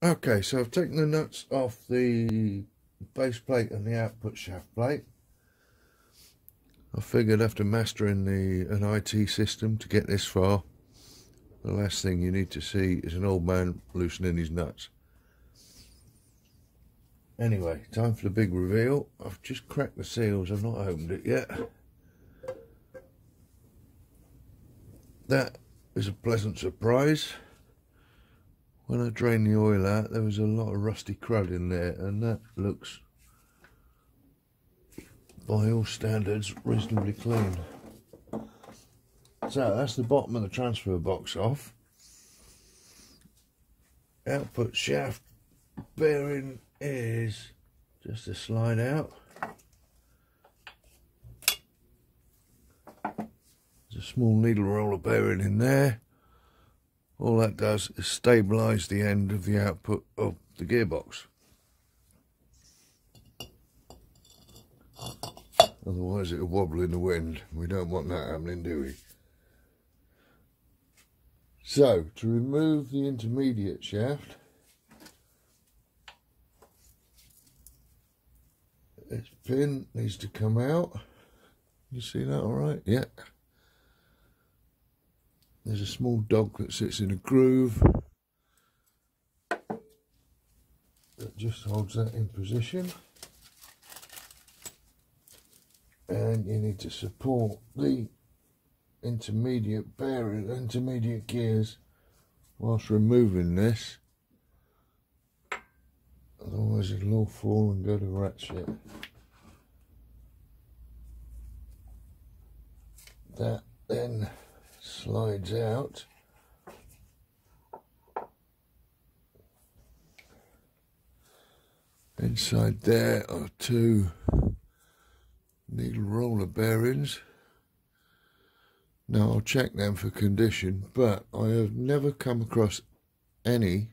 Okay, so I've taken the nuts off the base plate and the output shaft plate. I figured after mastering the an IT system to get this far, the last thing you need to see is an old man loosening his nuts. Anyway, time for the big reveal. I've just cracked the seals, I've not opened it yet. That is a pleasant surprise when I drained the oil out there was a lot of rusty crud in there and that looks by all standards reasonably clean. So that's the bottom of the transfer box off. Output shaft bearing is just a slide out. There's a small needle roller bearing in there all that does is stabilize the end of the output of the gearbox. Otherwise it'll wobble in the wind. We don't want that happening, do we? So, to remove the intermediate shaft, this pin needs to come out. You see that all right? Yeah. There's a small dog that sits in a groove that just holds that in position. And you need to support the intermediate bearing, intermediate gears whilst removing this. Otherwise it'll all fall and go to rat shit. That then slides out. Inside there are two needle roller bearings. Now I'll check them for condition, but I have never come across any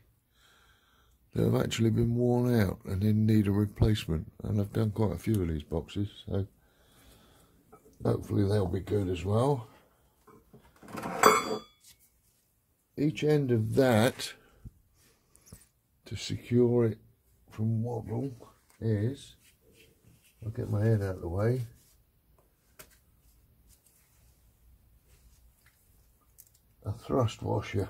that have actually been worn out and in need of replacement. And I've done quite a few of these boxes, so hopefully they'll be good as well each end of that to secure it from wobble is I'll get my head out of the way. A thrust washer.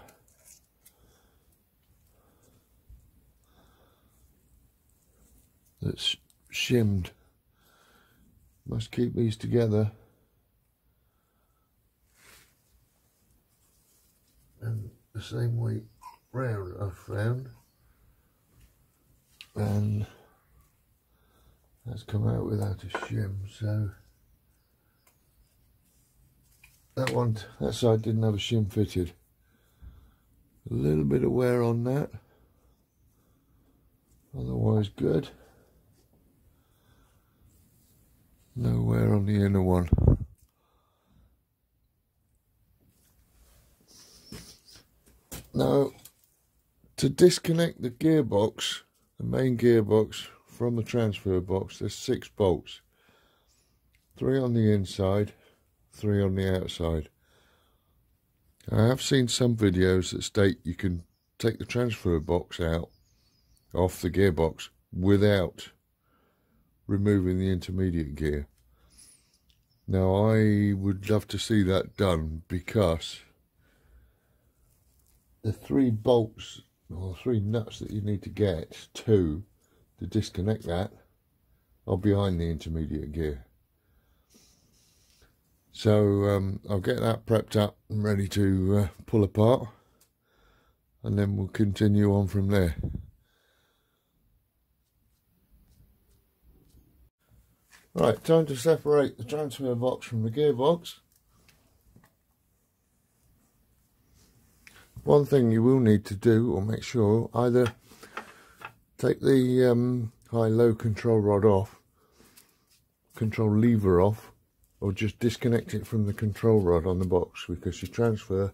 That's shimmed. Must keep these together and the same way round uh, I've found and that's come out without a shim so that one that side didn't have a shim fitted. A little bit of wear on that. Otherwise good. No wear on the inner one Now, to disconnect the gearbox, the main gearbox from the transfer box, there's six bolts. Three on the inside, three on the outside. I have seen some videos that state you can take the transfer box out off the gearbox without removing the intermediate gear. Now I would love to see that done because the three bolts or three nuts that you need to get to to disconnect that are behind the intermediate gear. So um, I'll get that prepped up and ready to uh, pull apart and then we'll continue on from there. Right, time to separate the transfer box from the gearbox. One thing you will need to do or make sure either take the um, high-low control rod off control lever off or just disconnect it from the control rod on the box because your transfer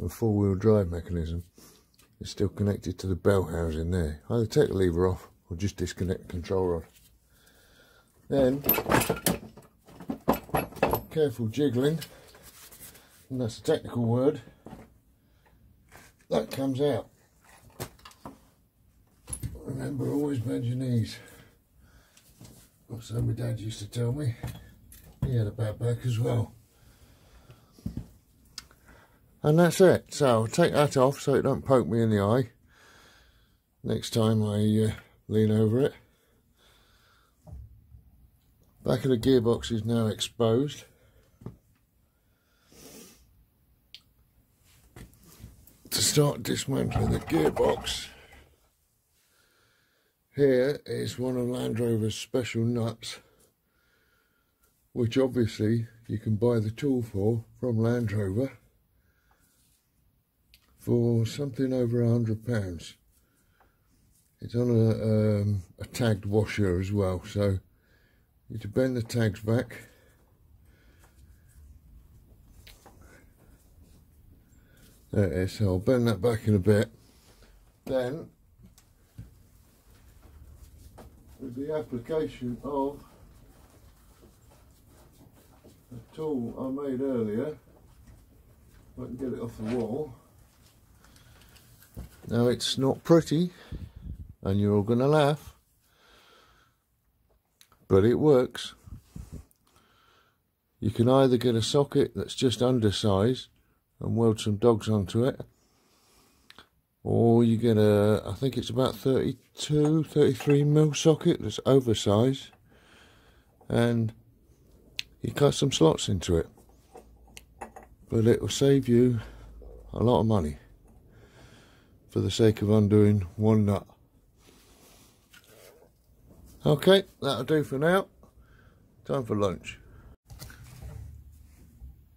and four-wheel drive mechanism is still connected to the bell housing there. Either take the lever off or just disconnect the control rod. Then careful jiggling and that's a technical word that comes out. Remember, always bend your knees. So my dad used to tell me. He had a bad back as well. And that's it. So I'll take that off so it don't poke me in the eye. Next time I uh, lean over it. Back of the gearbox is now exposed. To start dismantling the gearbox, here is one of Land Rover's special nuts, which obviously you can buy the tool for from Land Rover for something over a hundred pounds. It's on a, um, a tagged washer as well, so you need to bend the tags back. There it is, so I'll bend that back in a bit. Then, with the application of a tool I made earlier, I can get it off the wall, now it's not pretty and you're all going to laugh, but it works. You can either get a socket that's just undersized and weld some dogs onto it, or you get a, I think it's about 32, 33 mil socket that's oversized, and you cut some slots into it. But it will save you a lot of money for the sake of undoing one nut. Okay, that'll do for now. Time for lunch.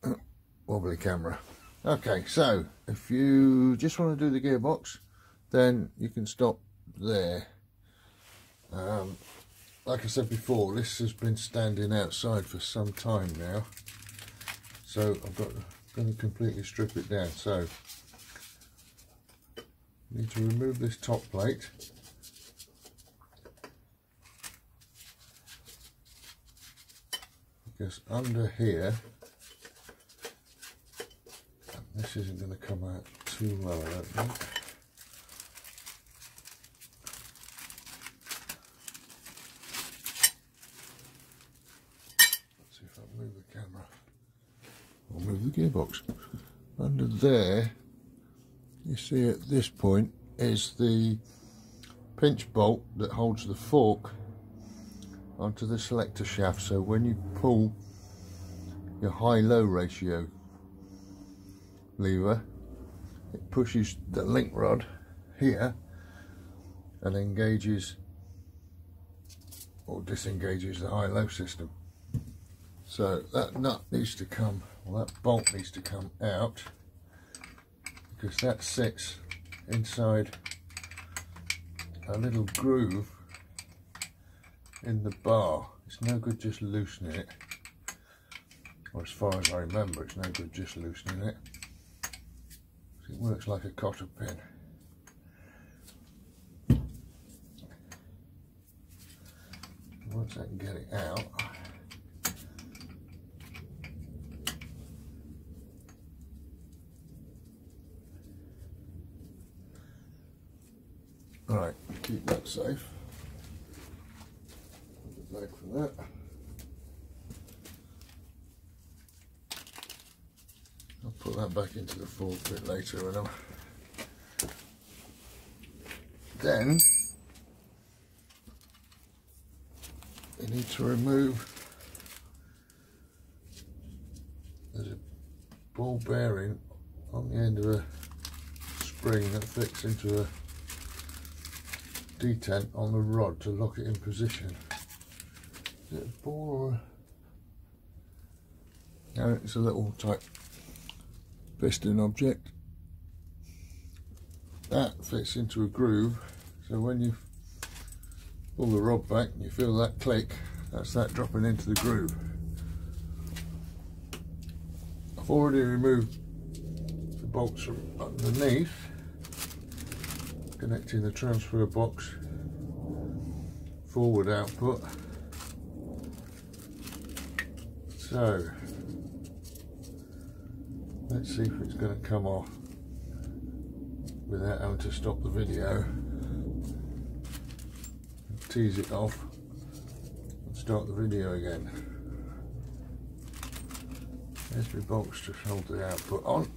Wobbly camera. Okay, so if you just want to do the gearbox, then you can stop there. Um, like I said before, this has been standing outside for some time now. So I've got going to completely strip it down. So need to remove this top plate because under here this isn't going to come out too well I don't think. Let's see if I move the camera. I'll move the gearbox. Under there you see at this point is the pinch bolt that holds the fork onto the selector shaft. So when you pull your high-low ratio lever it pushes the link rod here and engages or disengages the high-low system so that nut needs to come well that bolt needs to come out because that sits inside a little groove in the bar. It's no good just loosening it. Or as far as I remember, it's no good just loosening it. It works like a cotter pin. Once I can get it out, Right, keep that safe. Put it back for that. I'll put that back into the fork bit later when Then you need to remove there's a ball bearing on the end of a spring that fits into a detent on the rod to lock it in position. Is it a ball or a... No, it's a little type piston object. That fits into a groove, so when you pull the rod back and you feel that click, that's that dropping into the groove. I've already removed the bolts from underneath connecting the transfer box forward output so let's see if it's going to come off without having to stop the video tease it off and start the video again. There's my box to hold the output on.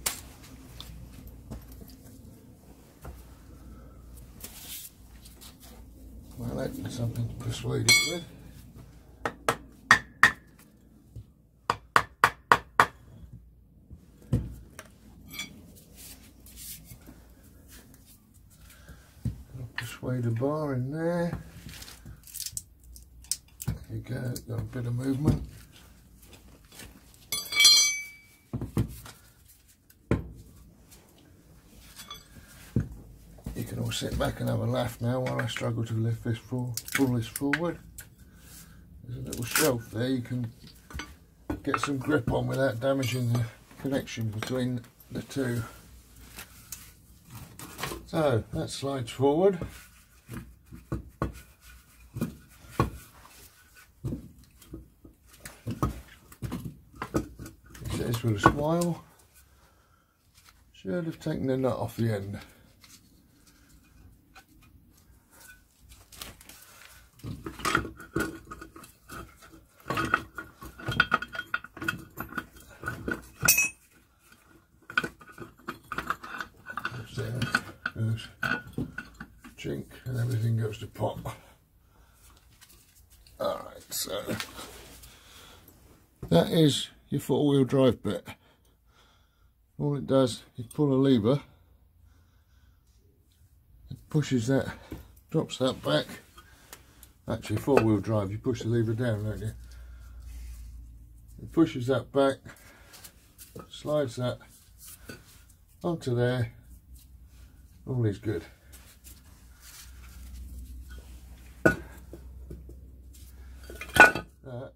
Well, that's something to persuade it with. A bar in there. There you go, got a bit of movement. You can all sit back and have a laugh now while I struggle to lift this full, pull this forward. There's a little shelf there you can get some grip on without damaging the connection between the two. So that slides forward. He says with a smile. Should have taken the nut off the end. That is your four-wheel drive bit. All it does is pull a lever, it pushes that, drops that back. Actually, four-wheel drive, you push the lever down, don't you? It pushes that back, slides that onto there, all is good. That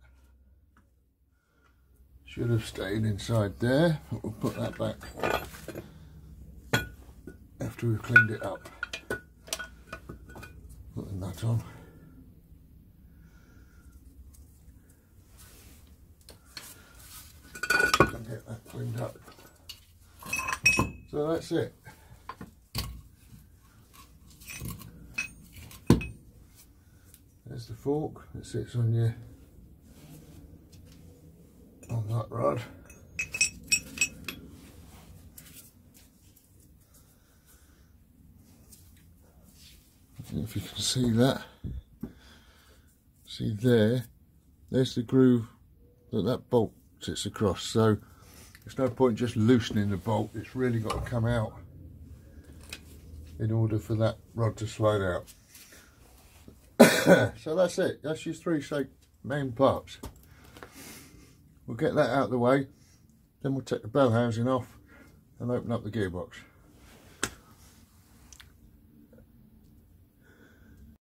should have stayed inside there, but we'll put that back after we've cleaned it up. Put the nut on. And get that cleaned up. So that's it. There's the fork that sits on your that rod. if you can see that. See there, there's the groove that that bolt sits across. So there's no point just loosening the bolt. It's really got to come out in order for that rod to slide out. so that's it. That's your three main parts. We'll get that out of the way. Then we'll take the bell housing off and open up the gearbox.